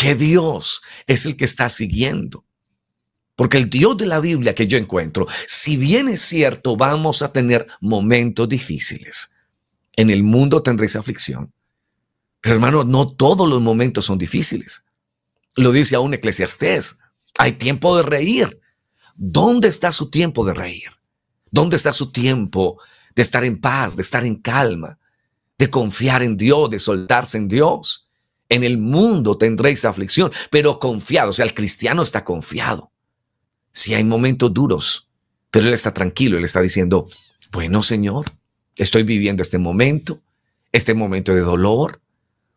¿Qué Dios es el que está siguiendo? Porque el Dios de la Biblia que yo encuentro, si bien es cierto, vamos a tener momentos difíciles. En el mundo tendréis aflicción. Pero hermano, no todos los momentos son difíciles. Lo dice aún Eclesiastés. Hay tiempo de reír. ¿Dónde está su tiempo de reír? ¿Dónde está su tiempo de estar en paz, de estar en calma, de confiar en Dios, de soltarse en Dios? En el mundo tendréis aflicción, pero confiado. O sea, el cristiano está confiado. Si hay momentos duros, pero él está tranquilo, él está diciendo, bueno, Señor, estoy viviendo este momento, este momento de dolor,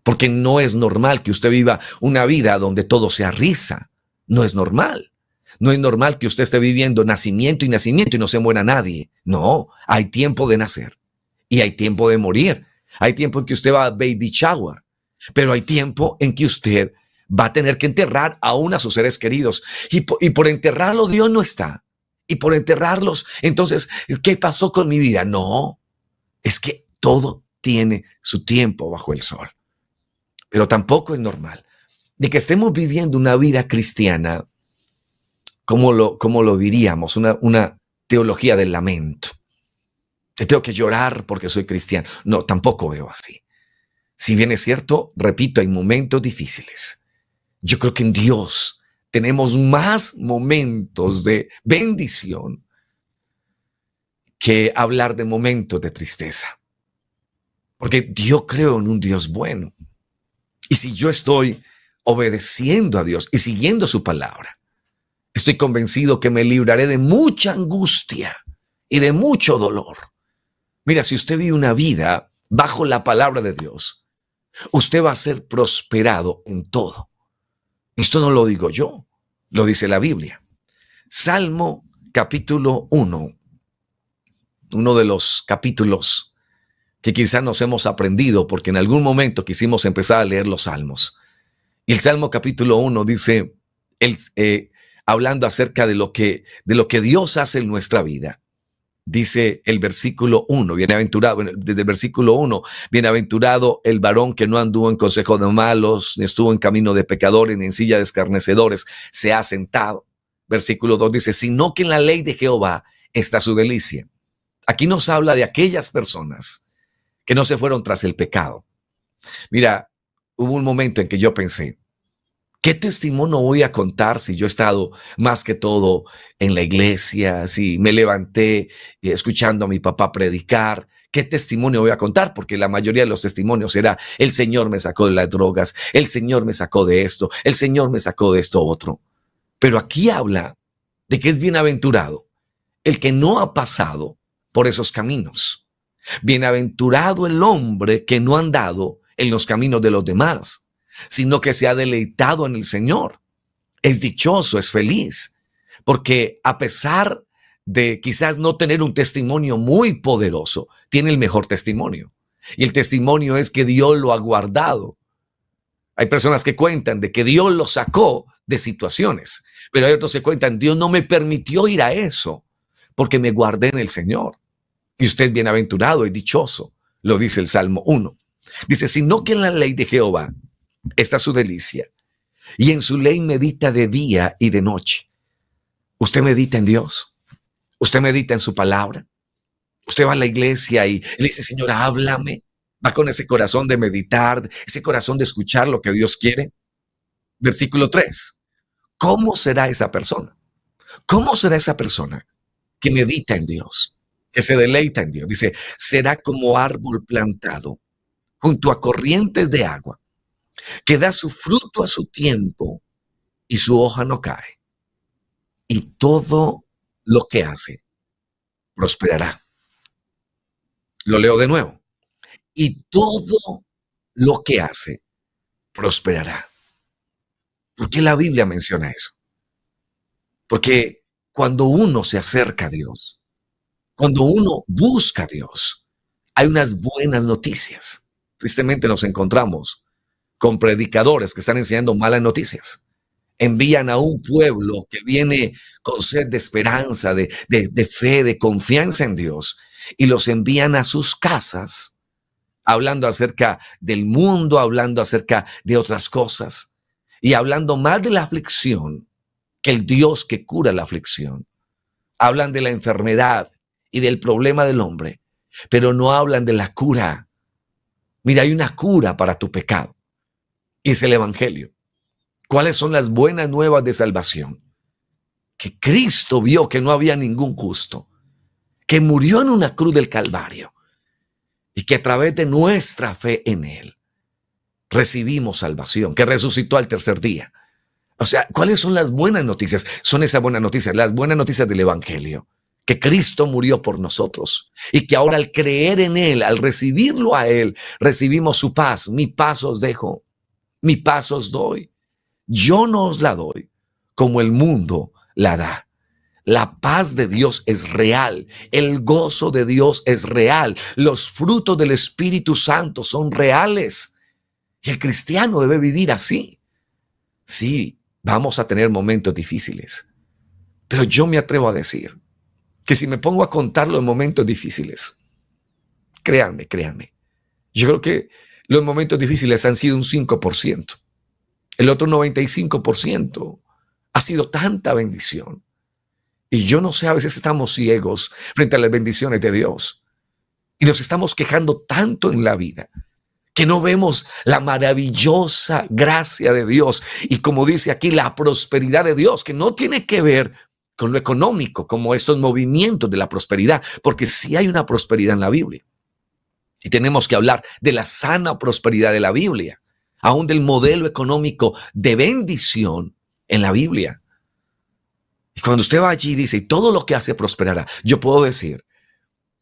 porque no es normal que usted viva una vida donde todo sea risa. No es normal. No es normal que usted esté viviendo nacimiento y nacimiento y no se muera nadie. No, hay tiempo de nacer y hay tiempo de morir. Hay tiempo en que usted va a baby shower, pero hay tiempo en que usted va a tener que enterrar aún a sus seres queridos. Y por, y por enterrarlo Dios no está. Y por enterrarlos, entonces, ¿qué pasó con mi vida? No, es que todo tiene su tiempo bajo el sol. Pero tampoco es normal de que estemos viviendo una vida cristiana, como lo, como lo diríamos, una, una teología del lamento. Que tengo que llorar porque soy cristiano. No, tampoco veo así. Si bien es cierto, repito, hay momentos difíciles yo creo que en Dios tenemos más momentos de bendición que hablar de momentos de tristeza. Porque yo creo en un Dios bueno. Y si yo estoy obedeciendo a Dios y siguiendo su palabra, estoy convencido que me libraré de mucha angustia y de mucho dolor. Mira, si usted vive una vida bajo la palabra de Dios, usted va a ser prosperado en todo. Esto no lo digo yo, lo dice la Biblia. Salmo capítulo 1, uno de los capítulos que quizás nos hemos aprendido porque en algún momento quisimos empezar a leer los salmos. Y el Salmo capítulo 1 dice, eh, hablando acerca de lo, que, de lo que Dios hace en nuestra vida dice el versículo 1, bienaventurado, desde el versículo 1, bienaventurado el varón que no anduvo en consejo de malos, ni estuvo en camino de pecadores, ni en silla de escarnecedores, se ha sentado. Versículo 2 dice, sino que en la ley de Jehová está su delicia. Aquí nos habla de aquellas personas que no se fueron tras el pecado. Mira, hubo un momento en que yo pensé, ¿Qué testimonio voy a contar si yo he estado más que todo en la iglesia, si me levanté eh, escuchando a mi papá predicar? ¿Qué testimonio voy a contar? Porque la mayoría de los testimonios era, el Señor me sacó de las drogas, el Señor me sacó de esto, el Señor me sacó de esto otro. Pero aquí habla de que es bienaventurado el que no ha pasado por esos caminos. Bienaventurado el hombre que no ha andado en los caminos de los demás sino que se ha deleitado en el Señor. Es dichoso, es feliz, porque a pesar de quizás no tener un testimonio muy poderoso, tiene el mejor testimonio. Y el testimonio es que Dios lo ha guardado. Hay personas que cuentan de que Dios lo sacó de situaciones, pero hay otros que cuentan, Dios no me permitió ir a eso porque me guardé en el Señor. Y usted es bienaventurado y dichoso, lo dice el Salmo 1. Dice, sino que en la ley de Jehová está su delicia. Y en su ley medita de día y de noche. Usted medita en Dios. Usted medita en su palabra. Usted va a la iglesia y le dice, Señor, háblame. Va con ese corazón de meditar, ese corazón de escuchar lo que Dios quiere. Versículo 3. ¿Cómo será esa persona? ¿Cómo será esa persona que medita en Dios, que se deleita en Dios? Dice, será como árbol plantado junto a corrientes de agua que da su fruto a su tiempo y su hoja no cae. Y todo lo que hace prosperará. Lo leo de nuevo. Y todo lo que hace prosperará. ¿Por qué la Biblia menciona eso? Porque cuando uno se acerca a Dios, cuando uno busca a Dios, hay unas buenas noticias. Tristemente nos encontramos con predicadores que están enseñando malas noticias. Envían a un pueblo que viene con sed de esperanza, de, fe, de confianza en Dios, y los envían a sus casas, hablando acerca del mundo, hablando acerca de otras cosas. y hablando más de la aflicción que el Dios que cura la aflicción. Hablan de la enfermedad y del problema del hombre, pero no hablan de la cura. Mira, hay una cura para tu pecado es el Evangelio. ¿Cuáles son las buenas nuevas de salvación? Que Cristo vio que no había ningún justo, que murió en una cruz del Calvario y que a través de nuestra fe en Él recibimos salvación, que resucitó al tercer día. O sea, ¿cuáles son las buenas noticias? Son esas buenas noticias, las buenas noticias del Evangelio, que Cristo murió por nosotros y que ahora al creer en Él, al recibirlo a Él, recibimos su paz. Mi paz os dejo, mi paz os doy. Yo no os la doy como el mundo la da. La paz de Dios es real, el gozo de Dios es real, los frutos del Espíritu Santo son reales. Y el cristiano debe vivir así. Sí, vamos a tener momentos difíciles, pero yo me atrevo a decir que si me pongo a contar los momentos difíciles, créanme, créanme, yo creo que los momentos difíciles han sido un 5%. El otro 95% ha sido tanta bendición. Y yo no sé, a veces estamos ciegos frente a las bendiciones de Dios. Y nos estamos quejando tanto en la vida que no vemos la maravillosa gracia de Dios y como dice aquí, la prosperidad de Dios, que no tiene que ver con lo económico, como estos movimientos de la prosperidad, porque sí hay una prosperidad en la Biblia. Y tenemos que hablar de la sana prosperidad de la Biblia, aún del modelo económico de bendición en la Biblia. Y cuando usted va allí y dice, todo lo que hace prosperará, yo puedo decir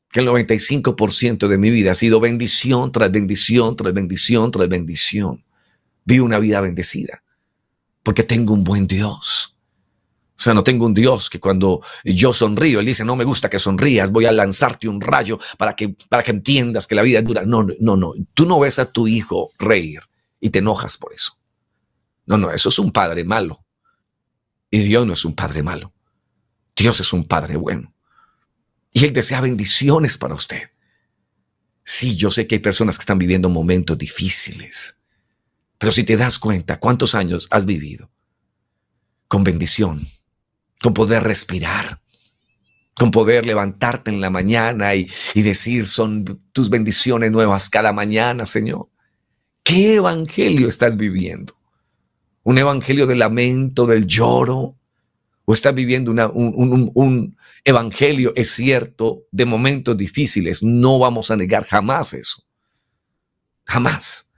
que el 95% de mi vida ha sido bendición tras bendición, tras bendición, tras bendición. Vivo una vida bendecida porque tengo un buen Dios. O sea, no tengo un Dios que cuando yo sonrío, Él dice, no me gusta que sonrías, voy a lanzarte un rayo para que, para que entiendas que la vida es dura. No, no, no. Tú no ves a tu hijo reír y te enojas por eso. No, no, eso es un padre malo. Y Dios no es un padre malo. Dios es un padre bueno. Y Él desea bendiciones para usted. Sí, yo sé que hay personas que están viviendo momentos difíciles, pero si te das cuenta cuántos años has vivido con bendición, con poder respirar, con poder levantarte en la mañana y, y decir son tus bendiciones nuevas cada mañana, Señor. ¿Qué evangelio estás viviendo? ¿Un evangelio de lamento, del lloro? ¿O estás viviendo una, un, un, evangelio, es cierto, de momentos difíciles. No vamos a negar jamás eso. Jamás.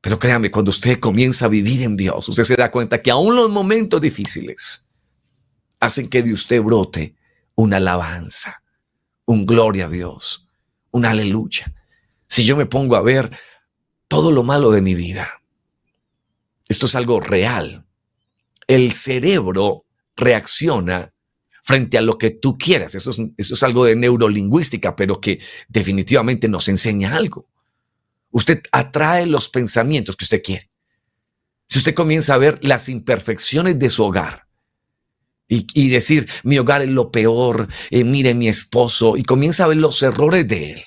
Pero créame, cuando usted comienza a vivir en Dios, usted se da cuenta que aún los momentos difíciles hacen que de usted brote una alabanza, un gloria a Dios, una aleluya. Si yo me pongo a ver todo lo malo de mi vida, esto es algo real. El cerebro reacciona frente a lo que tú quieras. Eso es, es algo de neurolingüística, pero que definitivamente nos enseña algo. Usted atrae los pensamientos que usted quiere. Si usted comienza a ver las imperfecciones de su hogar y, decir, mi hogar es lo peor, eh, mire mi esposo, y comienza a ver los errores de él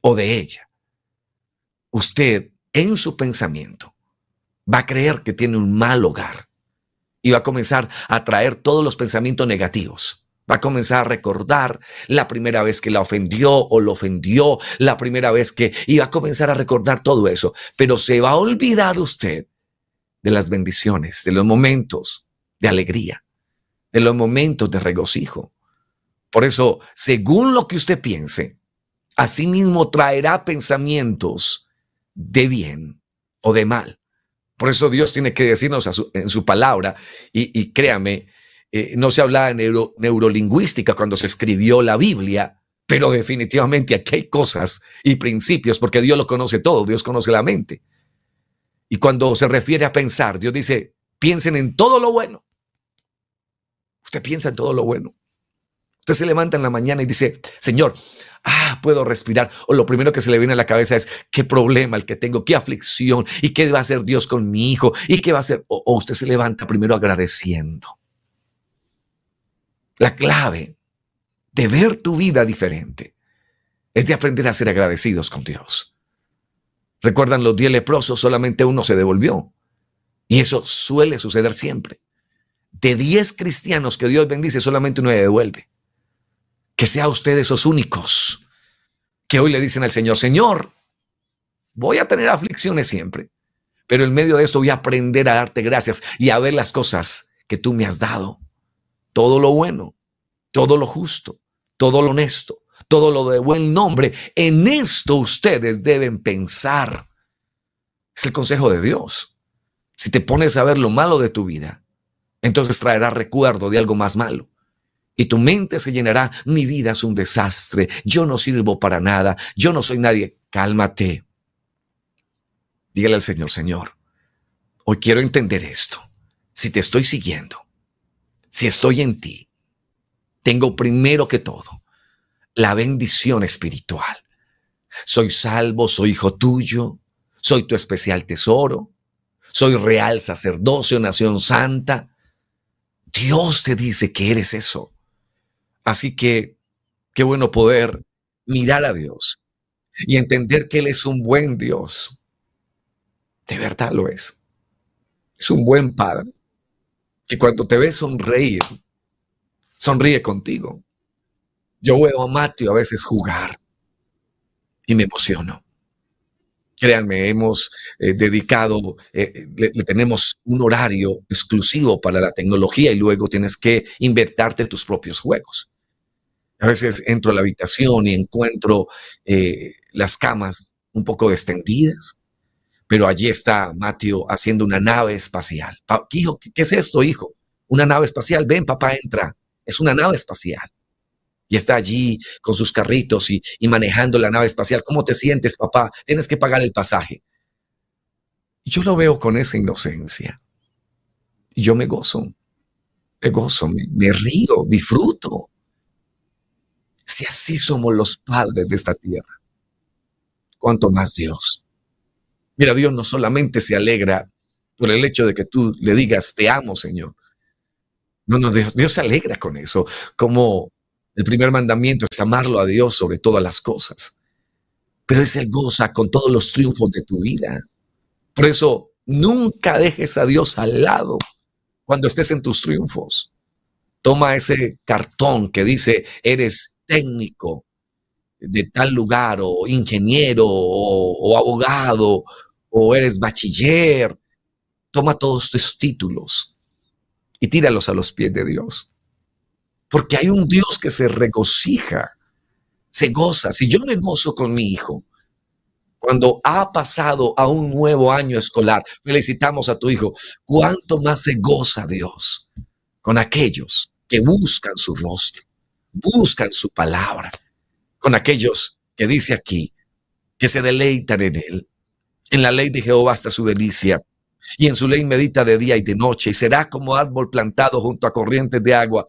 o de ella, usted en su pensamiento va a creer que tiene un mal hogar y va a comenzar a traer todos los pensamientos negativos. Va a comenzar a recordar la primera vez que la ofendió o lo ofendió, la primera vez que iba a comenzar a recordar todo eso, pero se va a olvidar usted de las bendiciones, de los momentos de alegría, de los momentos de regocijo. Por eso, según lo que usted piense, mismo traerá pensamientos de bien o de mal. Por eso Dios tiene que decirnos en su palabra, y, créame, eh, no se hablaba de neurolingüística cuando se escribió la Biblia, pero definitivamente aquí hay cosas y principios, porque Dios lo conoce todo, Dios conoce la mente. Y cuando se refiere a pensar, Dios dice, piensen en todo lo bueno. Piensa en todo lo bueno. Usted se levanta en la mañana y dice, Señor, ah, puedo respirar. O lo primero que se le viene a la cabeza es, ¿qué problema el que tengo? ¿Qué aflicción? ¿Y qué va a hacer Dios con mi hijo? ¿Y qué va a hacer? O, o usted se levanta primero agradeciendo. La clave de ver tu vida diferente es de aprender a ser agradecidos con Dios. Recuerdan los diez leprosos, solamente uno se devolvió. Y eso suele suceder siempre. De 10 cristianos que Dios bendice, solamente uno le devuelve. Que sea usted esos únicos que hoy le dicen al Señor, Señor, voy a tener aflicciones siempre, pero en medio de esto voy a aprender a darte gracias y a ver las cosas que tú me has dado. Todo lo bueno, todo lo justo, todo lo honesto, todo lo de buen nombre. En esto ustedes deben pensar. Es el consejo de Dios. Si te pones a ver lo malo de tu vida, entonces traerá recuerdo de algo más malo. Y tu mente se llenará, mi vida es un desastre, yo no sirvo para nada, yo no soy nadie. Cálmate. Dígale al Señor, Señor, hoy quiero entender esto. Si te estoy siguiendo, si estoy en ti, tengo primero que todo la bendición espiritual. Soy salvo, soy hijo tuyo, soy tu especial tesoro, soy real sacerdocio, nación santa. Dios te dice que eres eso. Así que qué bueno poder mirar a Dios y entender que Él es un buen Dios. De verdad lo es. Es un buen Padre que cuando te ve sonreír, sonríe contigo. Yo veo a Mateo a veces jugar y me emociono. Créanme, hemos eh, dedicado, eh, le, tenemos un horario exclusivo para la tecnología y luego tienes que invertarte tus propios juegos. A veces entro a la habitación y encuentro eh, las camas un poco extendidas, pero allí está Mateo haciendo una nave espacial. ¿qué es esto, hijo? Una nave espacial. Ven, papá, entra. Es una nave espacial y está allí con sus carritos y, manejando la nave espacial. ¿Cómo te sientes, papá? Tienes que pagar el pasaje. Y yo lo veo con esa inocencia. Y yo me gozo, me gozo, me, río, disfruto. Si así somos los padres de esta tierra, ¿cuánto más Dios? Mira, Dios no solamente se alegra por el hecho de que tú le digas, te amo, Señor. No, no, Dios, Dios se alegra con eso, como el primer mandamiento es amarlo a Dios sobre todas las cosas. Pero es el goza con todos los triunfos de tu vida. Por eso, nunca dejes a Dios al lado cuando estés en tus triunfos. Toma ese cartón que dice, eres técnico de tal lugar, o ingeniero, o, o abogado, o eres bachiller. Toma todos tus títulos y tíralos a los pies de Dios. Porque hay un Dios que se regocija, se goza. Si yo me gozo con mi hijo, cuando ha pasado a un nuevo año escolar, felicitamos a tu hijo, ¿cuánto más se goza Dios con aquellos que buscan su rostro, buscan su palabra, con aquellos que dice aquí, que se deleitan en él? En la ley de Jehová está su delicia, y en su ley medita de día y de noche, y será como árbol plantado junto a corrientes de agua,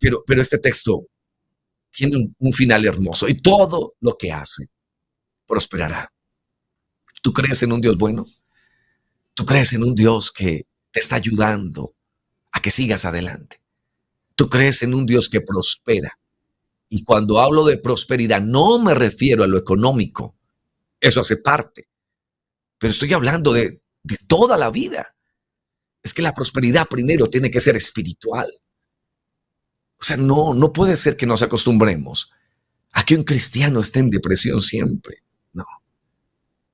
pero, este texto tiene un, final hermoso y todo lo que hace prosperará. ¿Tú crees en un Dios bueno? ¿Tú crees en un Dios que te está ayudando a que sigas adelante? ¿Tú crees en un Dios que prospera? Y cuando hablo de prosperidad, no me refiero a lo económico. Eso hace parte. Pero estoy hablando de, de toda la vida. Es que la prosperidad primero tiene que ser espiritual. O sea, no, no puede ser que nos acostumbremos a que un cristiano esté en depresión siempre. No.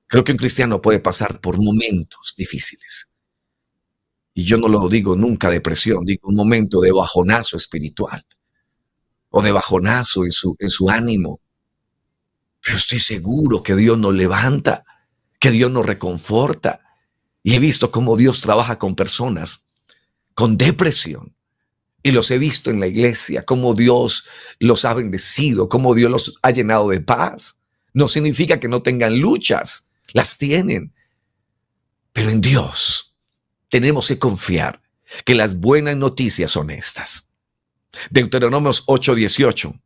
Creo que un cristiano puede pasar por momentos difíciles. Y yo no lo digo nunca depresión, digo un momento de bajonazo espiritual o de bajonazo en su, en su ánimo. Pero estoy seguro que Dios nos levanta, que Dios nos reconforta. Y he visto cómo Dios trabaja con personas con depresión y los he visto en la iglesia, cómo Dios los ha bendecido, cómo Dios los ha llenado de paz. No significa que no tengan luchas, las tienen. Pero en Dios tenemos que confiar que las buenas noticias son estas. Deuteronomios 8:18.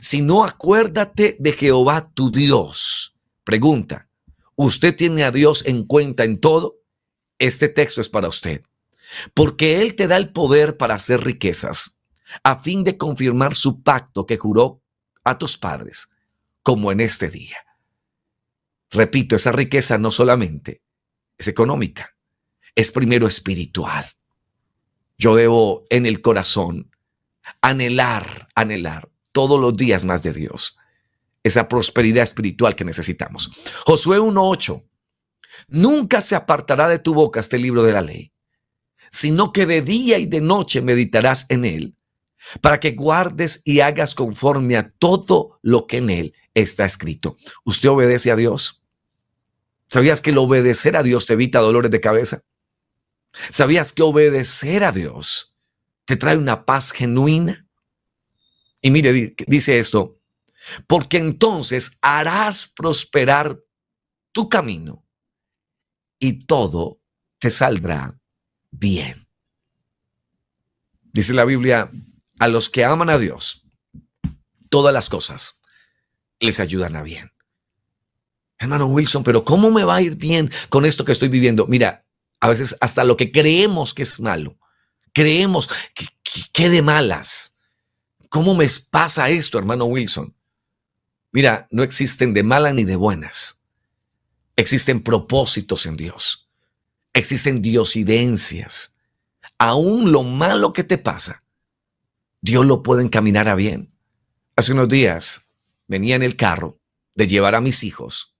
Si no acuérdate de Jehová tu Dios. Pregunta, ¿usted tiene a Dios en cuenta en todo? Este texto es para usted porque Él te da el poder para hacer riquezas, a fin de confirmar su pacto que juró a tus padres, como en este día. Repito, esa riqueza no solamente es económica, es primero espiritual. Yo debo en el corazón anhelar, anhelar todos los días más de Dios. Esa prosperidad espiritual que necesitamos. Josué 1.8. Nunca se apartará de tu boca este libro de la ley, sino que de día y de noche meditarás en él, para que guardes y hagas conforme a todo lo que en él está escrito. ¿Usted obedece a Dios? ¿Sabías que el obedecer a Dios te evita dolores de cabeza? ¿Sabías que obedecer a Dios te trae una paz genuina? Y mire, dice esto, porque entonces harás prosperar tu camino y todo te saldrá bien. Dice la Biblia, a los que aman a Dios, todas las cosas les ayudan a bien. Hermano Wilson, pero ¿cómo me va a ir bien con esto que estoy viviendo? Mira, a veces hasta lo que creemos que es malo, creemos que, que, de malas. ¿Cómo me pasa esto, hermano Wilson? Mira, no existen de malas ni de buenas. Existen propósitos en Dios. Existen diosidencias. Aún lo malo que te pasa, Dios lo puede encaminar a bien. Hace unos días venía en el carro de llevar a mis hijos,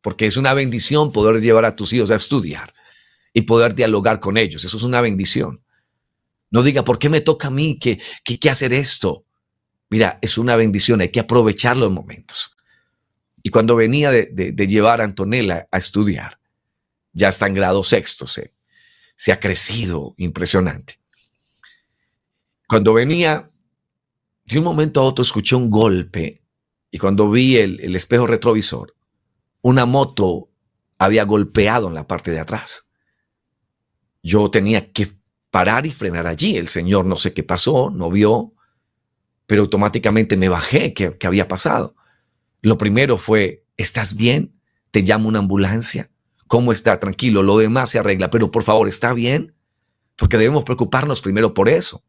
porque es una bendición poder llevar a tus hijos a estudiar y poder dialogar con ellos. Eso es una bendición. No diga, ¿por qué me toca a mí que, que, hacer esto? Mira, es una bendición, hay que aprovechar los momentos. Y cuando venía de, llevar a Antonella a estudiar, ya está en grado sexto, se, ha crecido impresionante. Cuando venía, de un momento a otro escuché un golpe y cuando vi el, espejo retrovisor, una moto había golpeado en la parte de atrás. Yo tenía que parar y frenar allí. El señor no sé qué pasó, no vio, pero automáticamente me bajé, ¿qué, qué había pasado? Lo primero fue, ¿estás bien? ¿Te llamo una ambulancia? ¿Cómo está? Tranquilo, lo demás se arregla, pero por favor, ¿está bien? Porque debemos preocuparnos primero por eso.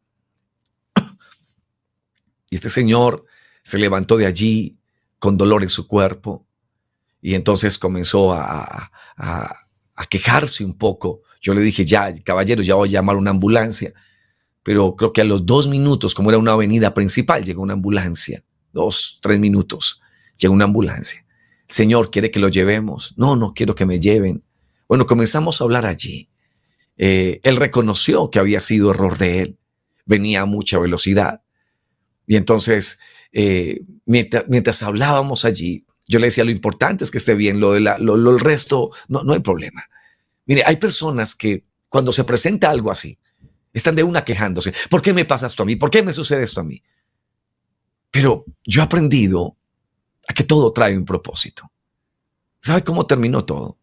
Y este señor se levantó de allí con dolor en su cuerpo y entonces comenzó a, quejarse un poco. Yo le dije, ya, caballero, ya voy a llamar una ambulancia. Pero creo que a los dos minutos, como era una avenida principal, llegó una ambulancia. Dos, tres minutos, llegó una ambulancia. Señor, ¿quiere que lo llevemos? No, no quiero que me lleven. Bueno, comenzamos a hablar allí. Eh, él reconoció que había sido error de él. Venía a mucha velocidad. Y entonces, eh, mientras, hablábamos allí, yo le decía, lo importante es que esté bien, lo, de la, lo, resto, no, no hay problema. Mire, hay personas que cuando se presenta algo así, están de una quejándose. ¿Por qué me pasa esto a mí? ¿Por qué me sucede esto a mí? Pero yo he aprendido a que todo trae un propósito. ¿Sabe cómo terminó todo?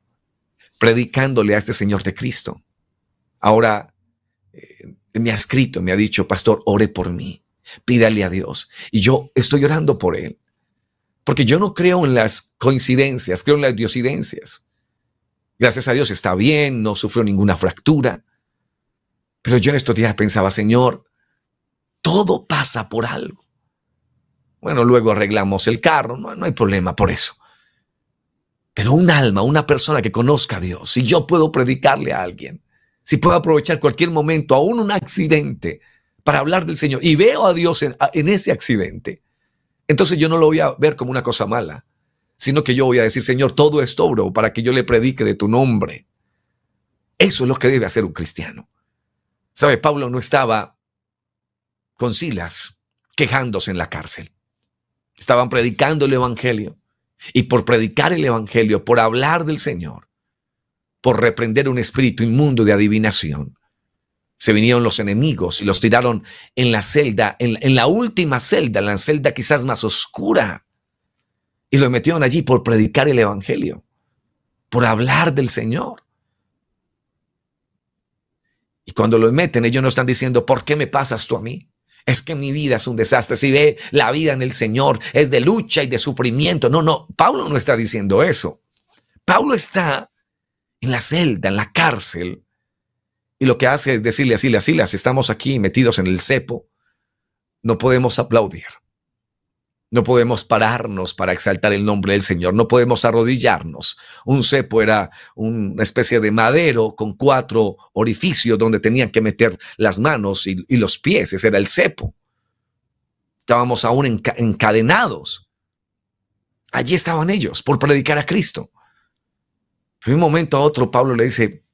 Predicándole a este Señor de Cristo. Ahora eh, me ha escrito, me ha dicho, pastor, ore por mí pídale a Dios. Y yo estoy orando por él. Porque yo no creo en las coincidencias, creo en las diosidencias. Gracias a Dios está bien, no sufrió ninguna fractura. Pero yo en estos días pensaba, Señor, todo pasa por algo. Bueno, luego arreglamos el carro, no, hay problema por eso. Pero un alma, una persona que conozca a Dios, si yo puedo predicarle a alguien, si puedo aprovechar cualquier momento, aún un accidente, para hablar del Señor y veo a Dios en, ese accidente, entonces yo no lo voy a ver como una cosa mala, sino que yo voy a decir, Señor, todo esto, bro, para que yo le predique de tu nombre. Eso es lo que debe hacer un cristiano. ¿Sabe? Pablo no estaba con Silas quejándose en la cárcel. Estaban predicando el Evangelio. Y por predicar el Evangelio, por hablar del Señor, por reprender un espíritu inmundo de adivinación, se vinieron los enemigos y los tiraron en la celda, en, la última celda, en la celda quizás más oscura. Y lo metieron allí por predicar el Evangelio, por hablar del Señor. Y cuando lo meten, ellos no están diciendo, ¿por qué me pasas tú a mí? Es que mi vida es un desastre. Si ve la vida en el Señor, es de lucha y de sufrimiento. No, no, Pablo no está diciendo eso. Pablo está en la celda, en la cárcel, y lo que hace es decirle a Silas, Silas, estamos aquí metidos en el cepo, no podemos aplaudir. No podemos pararnos para exaltar el nombre del Señor, no podemos arrodillarnos. Un cepo era una especie de madero con cuatro orificios donde tenían que meter las manos y, los pies, ese era el cepo. Estábamos aún encadenados. Allí estaban ellos por predicar a Cristo. De un momento a otro Pablo le dice,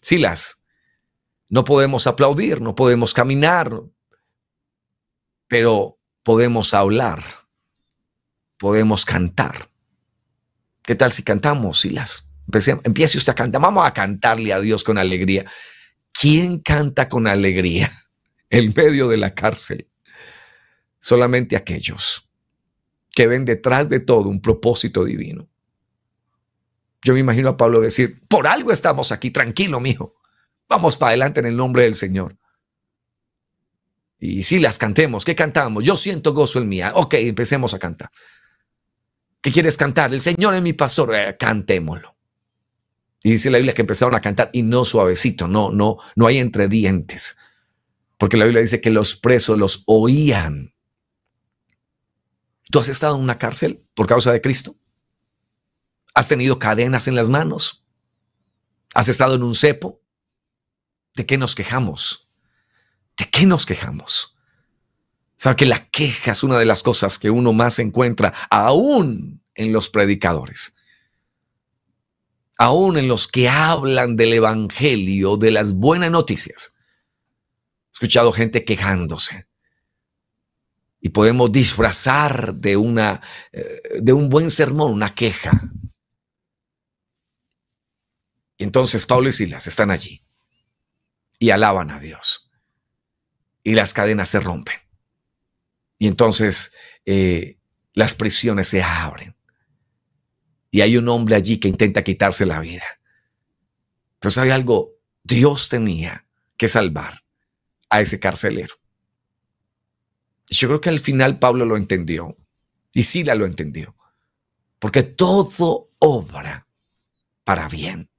Silas, no podemos aplaudir, no podemos caminar, pero podemos hablar podemos cantar. ¿Qué tal si cantamos, Silas? empiece usted a cantar. Vamos a cantarle a Dios con alegría. ¿Quién canta con alegría en medio de la cárcel? Solamente aquellos que ven detrás de todo un propósito divino. Yo me imagino a Pablo decir, por algo estamos aquí, tranquilo, mijo. Vamos para adelante en el nombre del Señor. Y si las cantemos, ¿qué cantamos? Yo siento gozo en mí. Ok, empecemos a cantar. ¿Qué quieres cantar? El Señor es mi pastor. Eh, cantémoslo. Y dice la Biblia que empezaron a cantar y no suavecito, no, no, no hay entre dientes. Porque la Biblia dice que los presos los oían. ¿Tú has estado en una cárcel por causa de Cristo? ¿Has tenido cadenas en las manos? ¿Has estado en un cepo? ¿De qué nos quejamos? ¿De qué nos quejamos? Sabe que la queja es una de las cosas que uno más encuentra aún en los predicadores. Aún en los que hablan del evangelio, de las buenas noticias. He escuchado gente quejándose. Y podemos disfrazar de una eh, de un buen sermón una queja. Y entonces Pablo y Silas están allí y alaban a Dios. Y las cadenas se rompen. Y entonces eh, las prisiones se abren. Y hay un hombre allí que intenta quitarse la vida. Pero sabe algo, Dios tenía que salvar a ese carcelero. Yo creo que al final Pablo lo entendió y Sila lo entendió. Porque todo obra para bien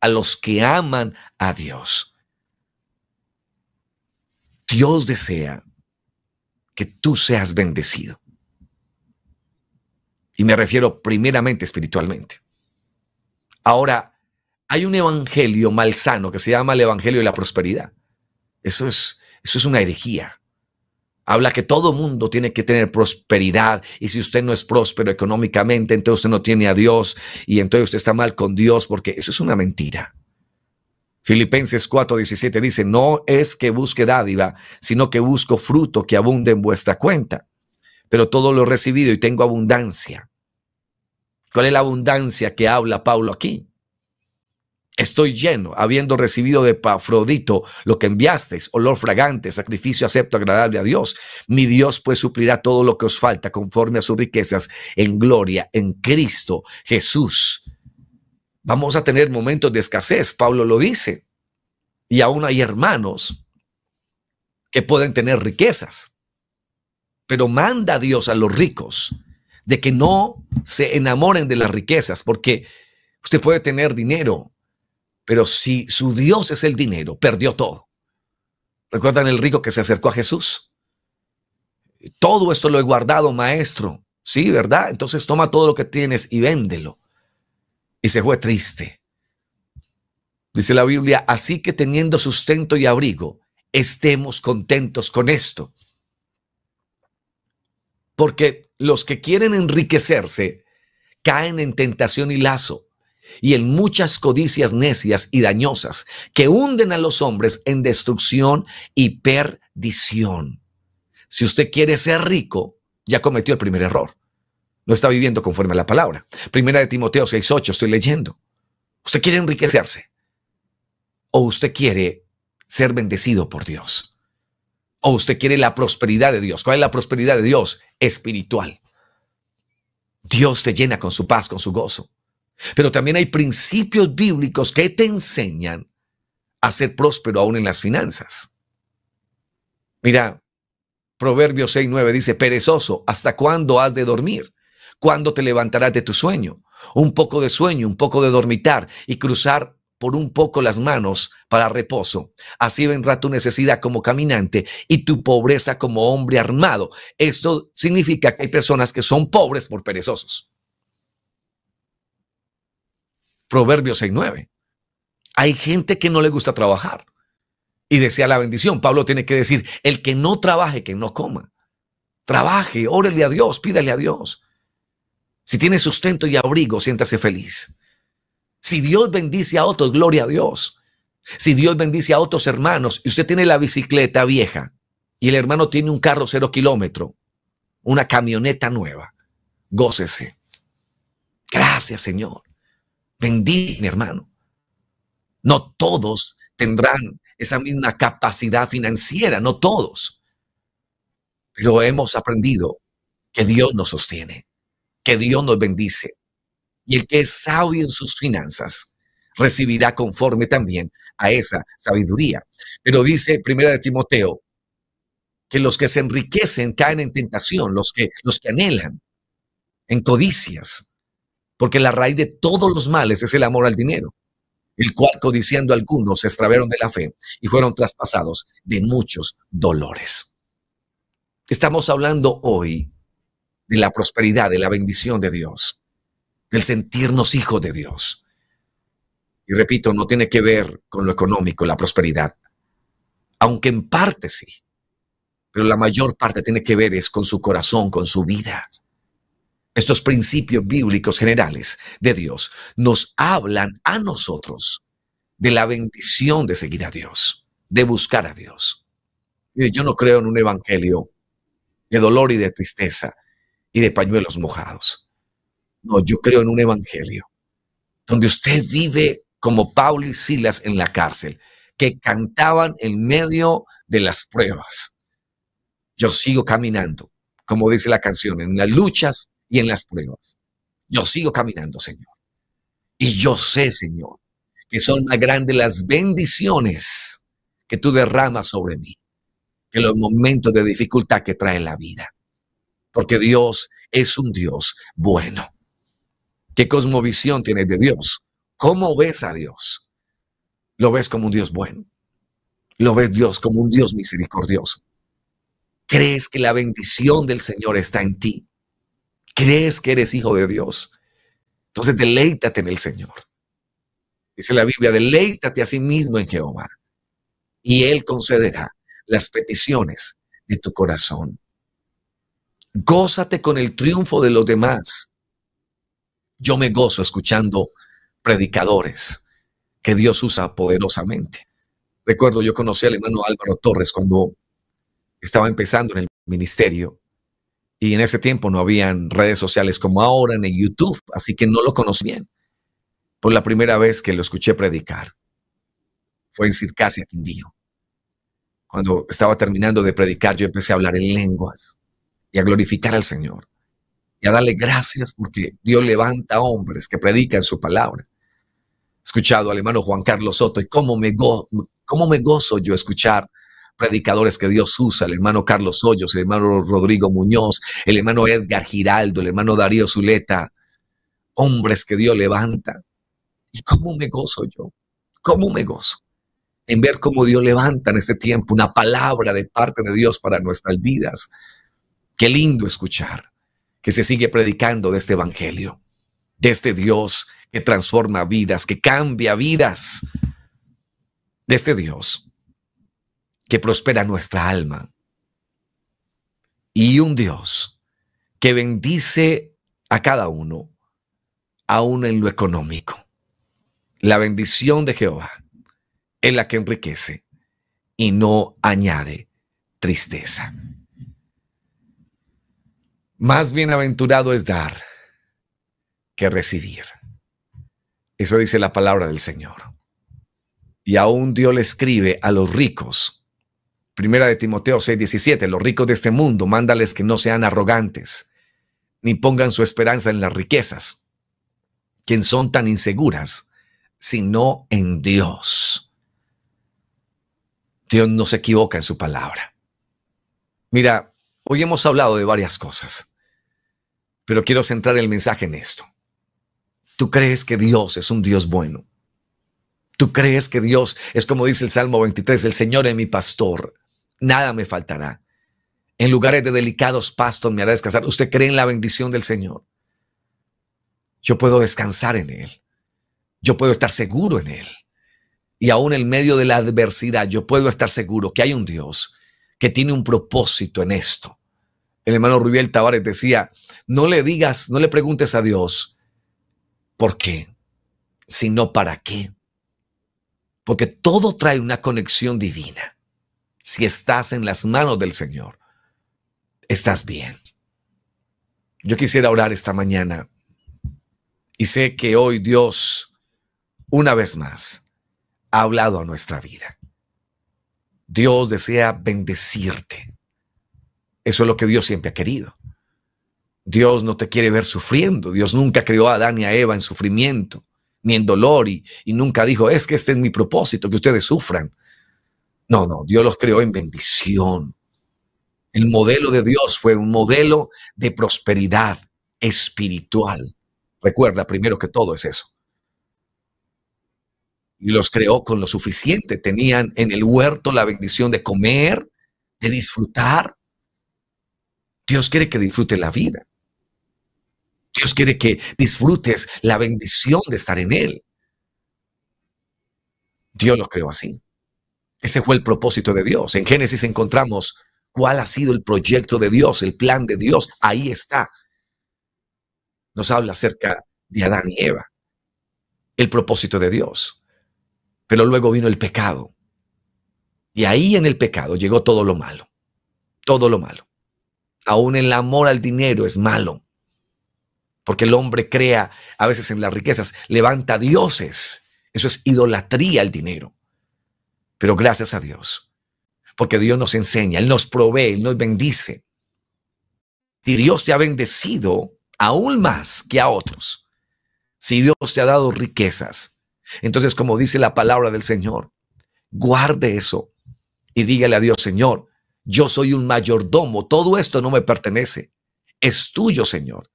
a los que aman a Dios. Dios desea que tú seas bendecido. Y me refiero primeramente espiritualmente. Ahora, hay un evangelio malsano que se llama el evangelio de la prosperidad. Eso es, eso es una herejía. Habla que todo mundo tiene que tener prosperidad y si usted no es próspero económicamente, entonces usted no tiene a Dios y entonces usted está mal con Dios porque eso es una mentira. Filipenses 4:17 dice, no es que busque dádiva, sino que busco fruto que abunde en vuestra cuenta. Pero todo lo he recibido y tengo abundancia. ¿Cuál es la abundancia que habla Pablo aquí? Estoy lleno, habiendo recibido de Pafrodito lo que enviasteis, olor fragante, sacrificio acepto, agradable a Dios. Mi Dios pues suplirá todo lo que os falta conforme a sus riquezas en gloria en Cristo Jesús. Vamos a tener momentos de escasez, Pablo lo dice. Y aún hay hermanos que pueden tener riquezas. Pero manda a Dios a los ricos de que no se enamoren de las riquezas, porque usted puede tener dinero, pero si su Dios es el dinero, perdió todo. ¿Recuerdan el rico que se acercó a Jesús? Todo esto lo he guardado, maestro. Sí, ¿verdad? Entonces toma todo lo que tienes y véndelo y se fue triste. Dice la Biblia, así que teniendo sustento y abrigo, estemos contentos con esto. Porque los que quieren enriquecerse caen en tentación y lazo y en muchas codicias necias y dañosas que hunden a los hombres en destrucción y perdición. Si usted quiere ser rico, ya cometió el primer error. No está viviendo conforme a la palabra. Primera de Timoteo 6.8 estoy leyendo. ¿Usted quiere enriquecerse? ¿O usted quiere ser bendecido por Dios? ¿O usted quiere la prosperidad de Dios? ¿Cuál es la prosperidad de Dios? Espiritual. Dios te llena con su paz, con su gozo. Pero también hay principios bíblicos que te enseñan a ser próspero aún en las finanzas. Mira, Proverbios 6.9 dice, perezoso, ¿hasta cuándo has de dormir? ¿Cuándo te levantarás de tu sueño? Un poco de sueño, un poco de dormitar y cruzar por un poco las manos para reposo. Así vendrá tu necesidad como caminante y tu pobreza como hombre armado. Esto significa que hay personas que son pobres por perezosos. Proverbios 6.9. Hay gente que no le gusta trabajar y desea la bendición. Pablo tiene que decir, el que no trabaje, que no coma. Trabaje, órele a Dios, pídale a Dios. Si tiene sustento y abrigo, siéntase feliz. Si Dios bendice a otros, gloria a Dios. Si Dios bendice a otros hermanos y usted tiene la bicicleta vieja y el hermano tiene un carro cero kilómetro, una camioneta nueva, gócese. Gracias, Señor. Bendice, mi hermano. No todos tendrán esa misma capacidad financiera, no todos. Pero hemos aprendido que Dios nos sostiene, que Dios nos bendice. Y el que es sabio en sus finanzas recibirá conforme también a esa sabiduría. Pero dice Primera de Timoteo que los que se enriquecen caen en tentación, los que, los que anhelan, en codicias, porque la raíz de todos los males es el amor al dinero el cual codiciando algunos se extraviaron de la fe y fueron traspasados de muchos dolores. Estamos hablando hoy de la prosperidad, de la bendición de Dios, del sentirnos hijos de Dios. Y repito, no tiene que ver con lo económico, la prosperidad, aunque en parte sí, pero la mayor parte tiene que ver es con su corazón, con su vida. Estos principios bíblicos generales de Dios nos hablan a nosotros de la bendición de seguir a Dios, de buscar a Dios. Yo no creo en un evangelio de dolor y de tristeza y de pañuelos mojados. No, yo creo en un evangelio donde usted vive como Pablo y Silas en la cárcel, que cantaban en medio de las pruebas. Yo sigo caminando, como dice la canción, en las luchas y en las pruebas. Yo sigo caminando, Señor. Y yo sé, Señor, que son más grandes las bendiciones que tú derramas sobre mí que los momentos de dificultad que trae la vida. Porque Dios es un Dios bueno. ¿Qué cosmovisión tienes de Dios? ¿Cómo ves a Dios? ¿Lo ves como un Dios bueno? ¿Lo ves Dios como un Dios misericordioso? ¿Crees que la bendición del Señor está en ti? crees que eres hijo de Dios, entonces deleítate en el Señor. Dice la Biblia, deleítate a sí mismo en Jehová y Él concederá las peticiones de tu corazón. Gózate con el triunfo de los demás. Yo me gozo escuchando predicadores que Dios usa poderosamente. Recuerdo, yo conocí al hermano Álvaro Torres cuando estaba empezando en el ministerio y en ese tiempo no habían redes sociales como ahora en YouTube, así que no lo conocí. Por la primera vez que lo escuché predicar fue en Circasia, Quindío. Cuando estaba terminando de predicar, yo empecé a hablar en lenguas y a glorificar al Señor y a darle gracias porque Dios levanta hombres que predican su palabra. He escuchado al hermano Juan Carlos Soto y cómo me, cómo me gozo yo escuchar predicadores que Dios usa, el hermano Carlos Hoyos, el hermano Rodrigo Muñoz, el hermano Edgar Giraldo, el hermano Darío Zuleta, hombres que Dios levanta. ¿Y cómo me gozo yo? ¿Cómo me gozo? En ver cómo Dios levanta en este tiempo una palabra de parte de Dios para nuestras vidas. Qué lindo escuchar que se sigue predicando de este evangelio, de este Dios que transforma vidas, que cambia vidas, de este Dios que prospera nuestra alma. Y un Dios que bendice a cada uno, aún en lo económico. La bendición de Jehová es la que enriquece y no añade tristeza. Más bienaventurado es dar que recibir. Eso dice la palabra del Señor. Y aún Dios le escribe a los ricos Primera de Timoteo 6:17, los ricos de este mundo, mándales que no sean arrogantes, ni pongan su esperanza en las riquezas, quien son tan inseguras, sino en Dios. Dios no se equivoca en su palabra. Mira, hoy hemos hablado de varias cosas, pero quiero centrar el mensaje en esto. ¿Tú crees que Dios es un Dios bueno? ¿Tú crees que Dios es como dice el Salmo 23, el Señor es mi pastor, nada me faltará? En lugares de delicados pastos me hará descansar. ¿Usted cree en la bendición del Señor? Yo puedo descansar en Él. Yo puedo estar seguro en Él. Y aún en medio de la adversidad, yo puedo estar seguro que hay un Dios que tiene un propósito en esto. El hermano Rubiel Tavares decía, no le digas, no le preguntes a Dios por qué, sino para qué. Porque todo trae una conexión divina. Si estás en las manos del Señor, estás bien. Yo quisiera orar esta mañana y sé que hoy Dios, una vez más, ha hablado a nuestra vida. Dios desea bendecirte. Eso es lo que Dios siempre ha querido. Dios no te quiere ver sufriendo. Dios nunca creó a Adán y a Eva en sufrimiento, ni en dolor, y, y nunca dijo, es que este es mi propósito, que ustedes sufran. No, no, Dios los creó en bendición. El modelo de Dios fue un modelo de prosperidad espiritual. Recuerda, primero que todo es eso y los creó con lo suficiente. Tenían en el huerto la bendición de comer, de disfrutar. Dios quiere que disfrutes la vida. Dios quiere que disfrutes la bendición de estar en Él. Dios los creó así. Ese fue el propósito de Dios. En Génesis encontramos cuál ha sido el proyecto de Dios, el plan de Dios. Ahí está. Nos habla acerca de Adán y Eva. El propósito de Dios. Pero luego vino el pecado. Y ahí en el pecado llegó todo lo malo. Todo lo malo. Aún el amor al dinero es malo. Porque el hombre crea a veces en las riquezas, levanta dioses. Eso es idolatría al dinero. Pero gracias a Dios. Porque Dios nos enseña, Él nos provee, Él nos bendice. Y Dios te ha bendecido aún más que a otros. Si Dios te ha dado riquezas, entonces, como dice la palabra del Señor, guarde eso y dígale a Dios, Señor, yo soy un mayordomo, todo esto no me pertenece, es tuyo, Señor.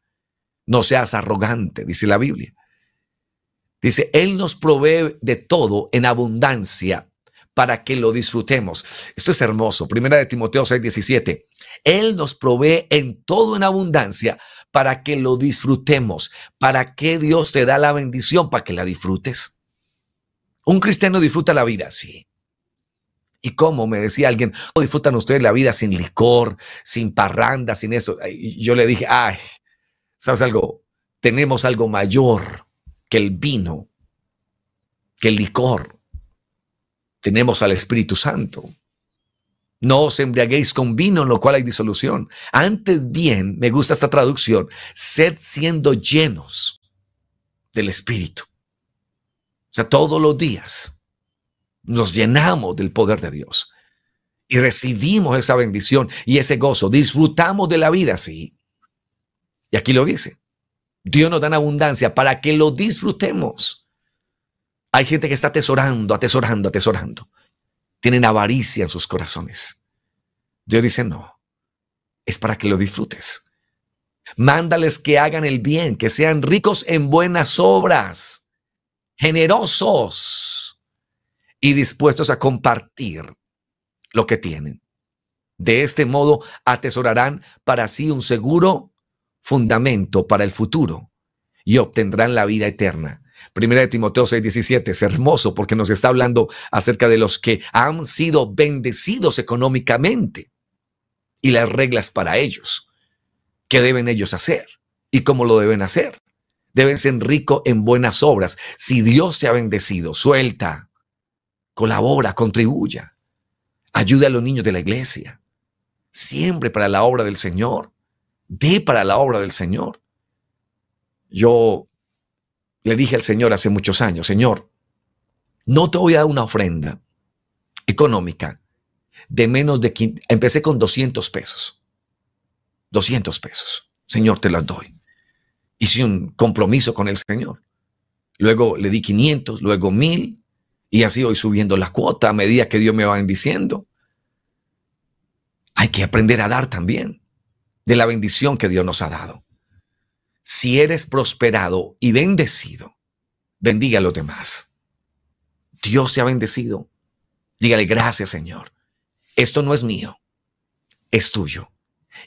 No seas arrogante, dice la Biblia. Dice, Él nos provee de todo en abundancia para que lo disfrutemos. Esto es hermoso. Primera de Timoteo 6, 17. Él nos provee en todo en abundancia para que lo disfrutemos. ¿Para que Dios te da la bendición? Para que la disfrutes. Un cristiano disfruta la vida, sí. ¿Y cómo? Me decía alguien, ¿cómo disfrutan ustedes la vida sin licor, sin parranda, sin esto? Yo le dije, ay, ¿sabes algo? Tenemos algo mayor que el vino, que el licor. Tenemos al Espíritu Santo. No os embriaguéis con vino, en lo cual hay disolución. Antes bien, me gusta esta traducción, sed siendo llenos del Espíritu. O sea, todos los días nos llenamos del poder de Dios y recibimos esa bendición y ese gozo. Disfrutamos de la vida, sí. Y aquí lo dice. Dios nos da en abundancia para que lo disfrutemos. Hay gente que está atesorando, atesorando, atesorando. Tienen avaricia en sus corazones. Dios dice, no, es para que lo disfrutes. Mándales que hagan el bien, que sean ricos en buenas obras generosos y dispuestos a compartir lo que tienen. De este modo atesorarán para sí un seguro fundamento para el futuro y obtendrán la vida eterna. Primera de Timoteo 6:17 es hermoso porque nos está hablando acerca de los que han sido bendecidos económicamente y las reglas para ellos. ¿Qué deben ellos hacer? ¿Y cómo lo deben hacer? deben ser ricos en buenas obras. Si Dios te ha bendecido, suelta, colabora, contribuya, ayuda a los niños de la iglesia, siempre para la obra del Señor, dé para la obra del Señor. Yo le dije al Señor hace muchos años, Señor, no te voy a dar una ofrenda económica de menos de... Empecé con 200 pesos. 200 pesos. Señor, te las doy hice un compromiso con el Señor. Luego le di 500, luego 1000 y así voy subiendo la cuota a medida que Dios me va bendiciendo. Hay que aprender a dar también de la bendición que Dios nos ha dado. Si eres prosperado y bendecido, bendiga a los demás. Dios te ha bendecido. Dígale gracias, Señor. Esto no es mío, es tuyo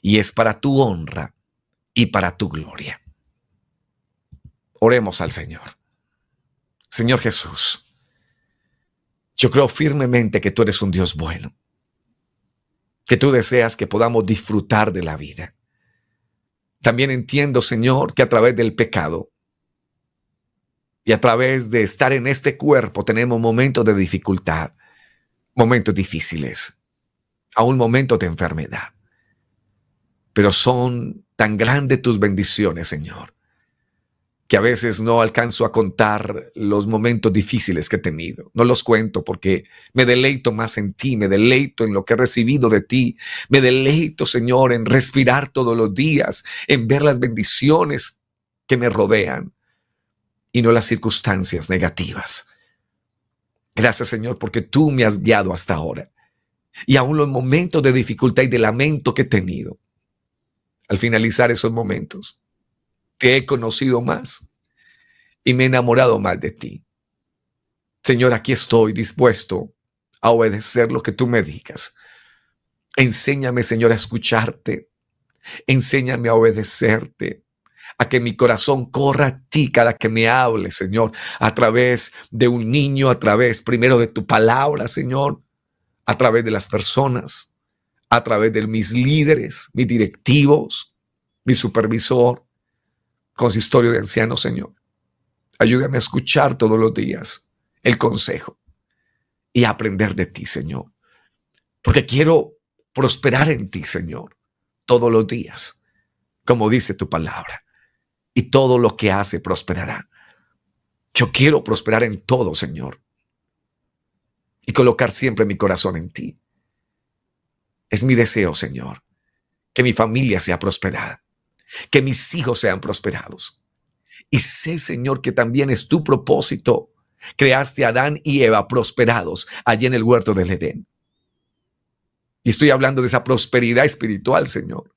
y es para tu honra y para tu gloria. Oremos al Señor. Señor Jesús, yo creo firmemente que tú eres un Dios bueno, que tú deseas que podamos disfrutar de la vida. También entiendo, Señor, que a través del pecado y a través de estar en este cuerpo tenemos momentos de dificultad, momentos difíciles, aún momentos de enfermedad. Pero son tan grandes tus bendiciones, Señor, que a veces no alcanzo a contar los momentos difíciles que he tenido. No los cuento porque me deleito más en ti, me deleito en lo que he recibido de ti, me deleito, Señor, en respirar todos los días, en ver las bendiciones que me rodean y no las circunstancias negativas. Gracias, Señor, porque tú me has guiado hasta ahora. Y aún los momentos de dificultad y de lamento que he tenido, al finalizar esos momentos, te he conocido más y me he enamorado más de ti. Señor, aquí estoy dispuesto a obedecer lo que tú me digas. Enséñame, Señor, a escucharte. Enséñame a obedecerte, a que mi corazón corra a ti cada que me hable, Señor, a través de un niño, a través primero de tu palabra, Señor, a través de las personas, a través de mis líderes, mis directivos, mi supervisor, consistorio de ancianos, Señor. Ayúdame a escuchar todos los días el consejo y aprender de ti, Señor. Porque quiero prosperar en ti, Señor, todos los días, como dice tu palabra. Y todo lo que hace prosperará. Yo quiero prosperar en todo, Señor. Y colocar siempre mi corazón en ti. Es mi deseo, Señor, que mi familia sea prosperada que mis hijos sean prosperados. Y sé, Señor, que también es tu propósito. Creaste a Adán y Eva prosperados allí en el huerto del Edén. Y estoy hablando de esa prosperidad espiritual, Señor.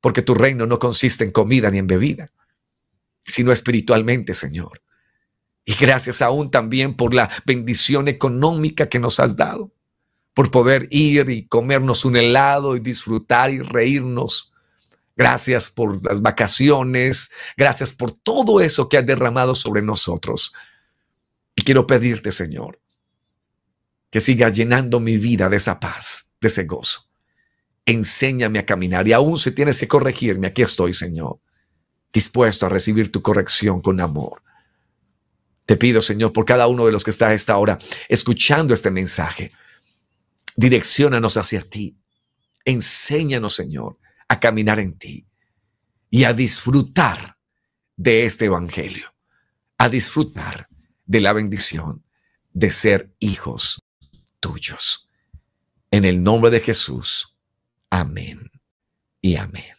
Porque tu reino no consiste en comida ni en bebida, sino espiritualmente, Señor. Y gracias aún también por la bendición económica que nos has dado, por poder ir y comernos un helado y disfrutar y reírnos Gracias por las vacaciones. Gracias por todo eso que has derramado sobre nosotros. Y quiero pedirte, Señor, que sigas llenando mi vida de esa paz, de ese gozo. Enséñame a caminar y aún si tienes que corregirme, aquí estoy, Señor, dispuesto a recibir tu corrección con amor. Te pido, Señor, por cada uno de los que está a esta hora escuchando este mensaje, direcciónanos hacia ti. Enséñanos, Señor, a caminar en ti y a disfrutar de este Evangelio, a disfrutar de la bendición de ser hijos tuyos. En el nombre de Jesús. Amén y amén.